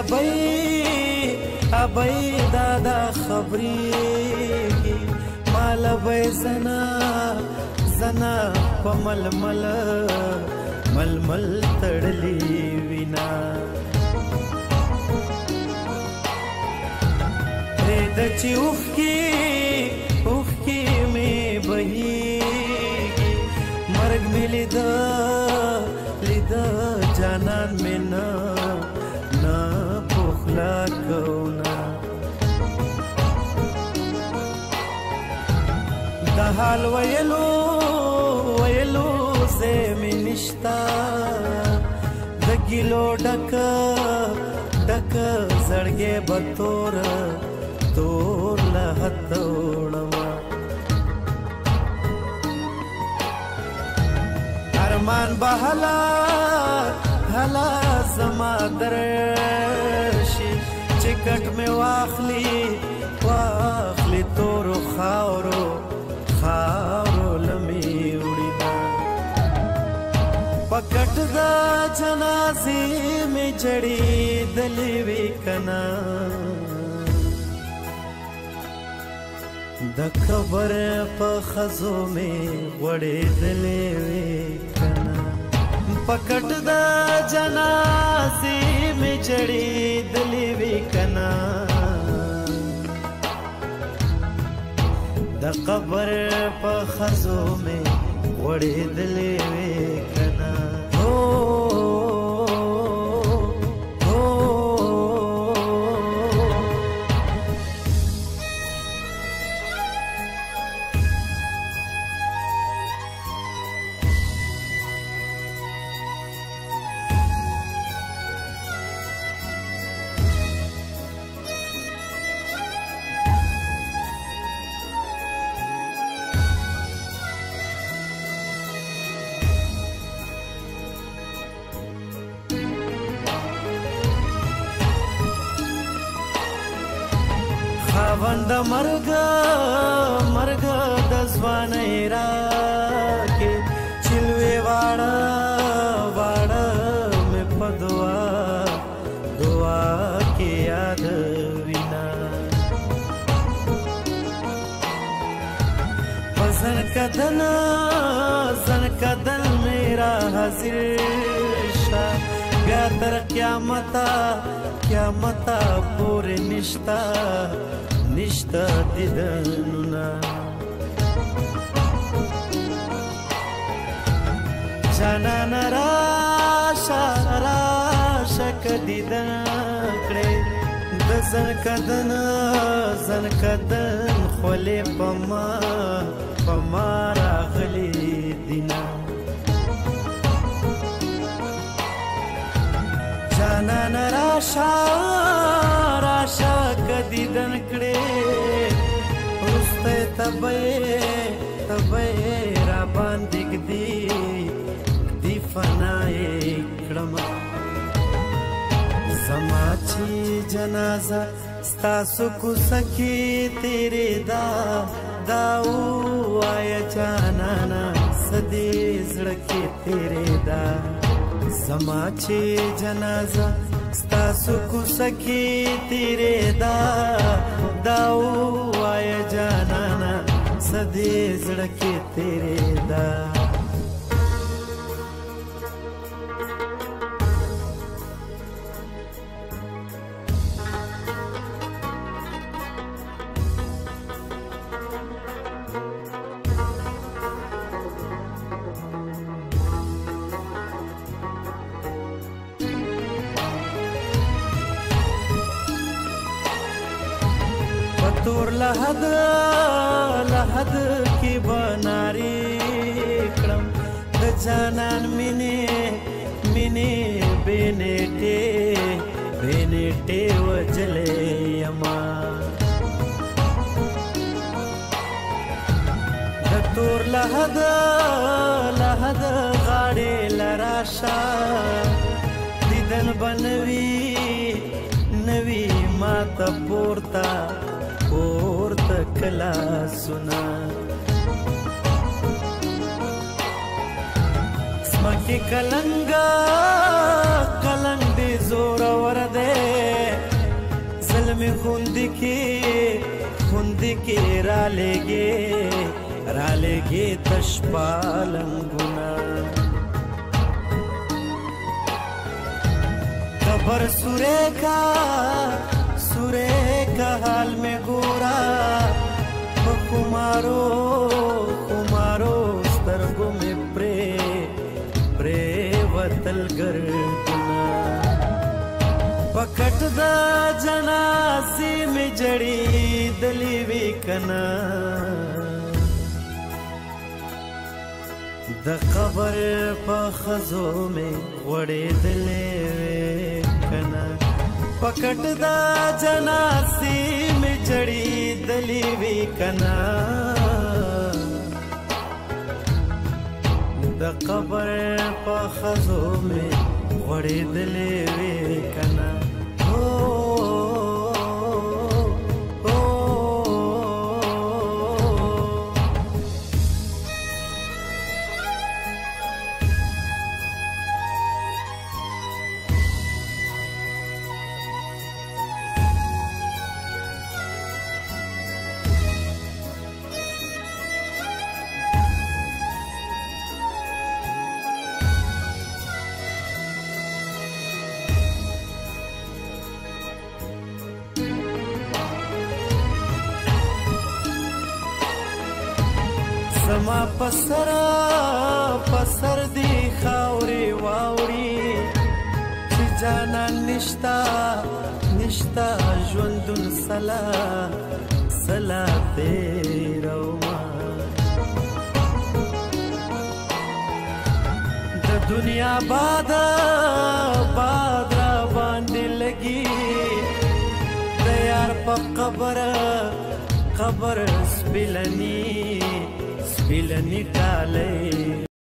ابي ابي دادا خبري مال ابي زنا زنا پمل مل مل مل تړلي وینا د چوف کې حال ویلو ویلو زمي نشتا د ګلو ډک ډک زړګي بتور تور له هتوړم ارمان بهلا هلا زما درشي چکټ می واخلي د جنازې می جړې دلې وکنا د خبر په خزو می وړې دلې وکنا پکټ د جنازې می جړې دلې وکنا د قبر په خزو می وړې دلې وکنا oh. da marga marga da zvaneira ke chilwe vada vada me padwa dua ke yaad vina pazan kadana zan kadal mera hazir shah gya tar kya mata kya mata pure nishta نشتا دیدنونا جانان راشا راشا کدیدن کړې د زن کدن زن کدن خولې پما پما راغلي دینا جانان راشا راشا کدیدن تبه تبه را باندې دی دی فنای کړم زما چې جنازه ستاسو کو سکی تیرې دا دا وایا جانانا سدې زړه کې تیرې دا زما چې جنازه ستاسو کو سکی تیرې دا دا وایا جانانا سدي زړکی تیرې دا تور لهدا جانان مینه مینه بینټه بینټه وجلې یما د تور لحد لحد غاړې لراشا دیدن بنوي نوي ما ته پورتا پورته کلا سنا ಕೋಟಿ ಕಲಂಗ ಕಲಂಡಿ ಜೋರವರದೆ ಜಲ್ಮಿ ಹುಂದಿಕಿ ಹುಂದಿಕಿ ರಾಲೆಗೆ ರಾಲೆಗೆ ತಷ್ಪಾಲಂಗುನ खबर सुरेखा सुरेखा हाल में गोरा तो कुमारो وتل ګردنا پکټ دا جنازي می جړې دلی وی کنا د قبر په خزو می وړې دلې وی کنا پکټ دا جنازي می جړې دلی وی کنا د قبر په خزو مې غړېدلې وې کنه پسر پسر دی خاوري واوري چې جانا نشتا نشتا ژوندون سلا سلا تیروا د دنیا باد باد را باندې لګي د یار په قبر قبر سپلني நிட்டாலே